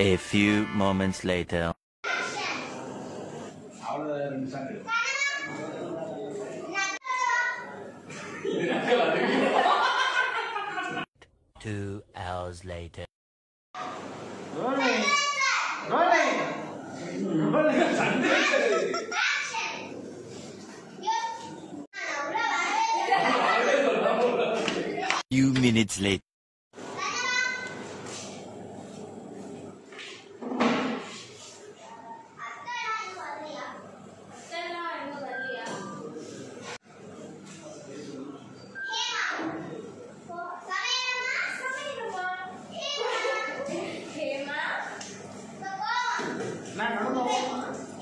A few moments later. Two hours later. Few minutes later. 来哪儿都。